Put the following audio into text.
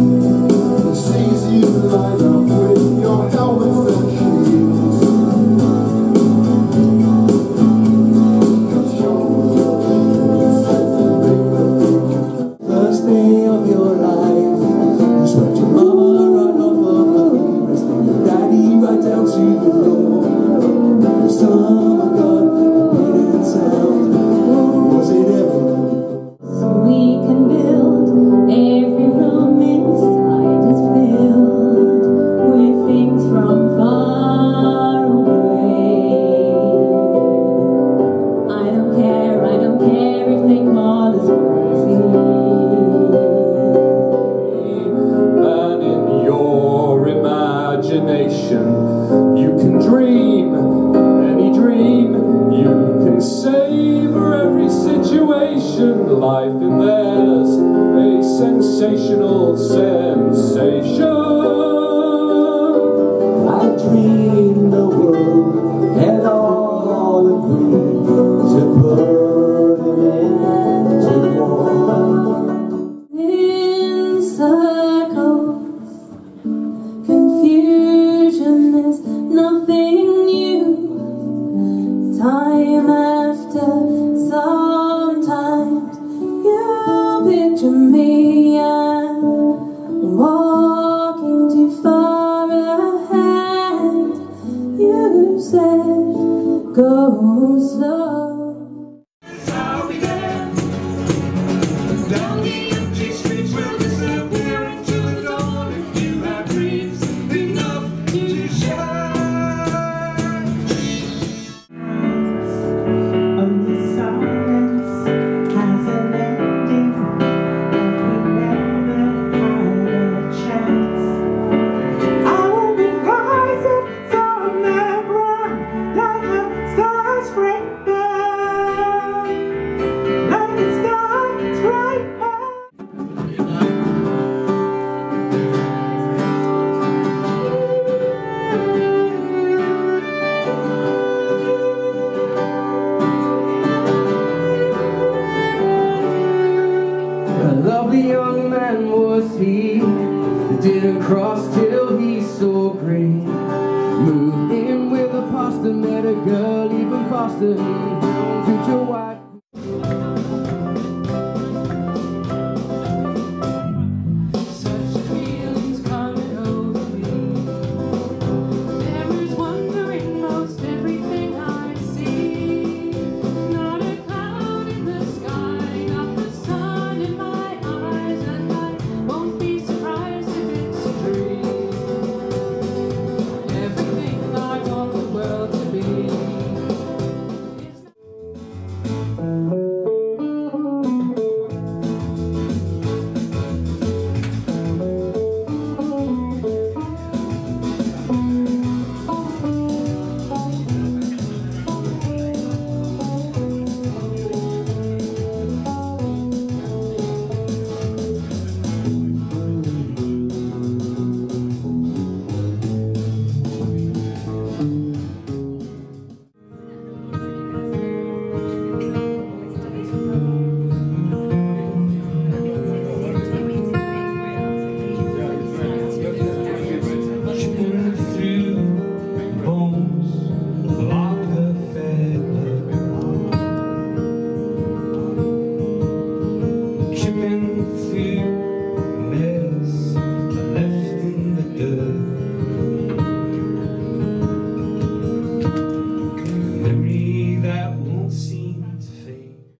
Sees you light up savor every situation. Life in there's a sensational sensation. I dreamed the world had all agreed to put an to war. In circles, confusion is nothing new. Time go slow. Down the empty streets we'll disappear into the dawn you have dreams enough to share. The young man was he that didn't cross till he saw green. Moved in with a pastor, met a girl even faster, future wife.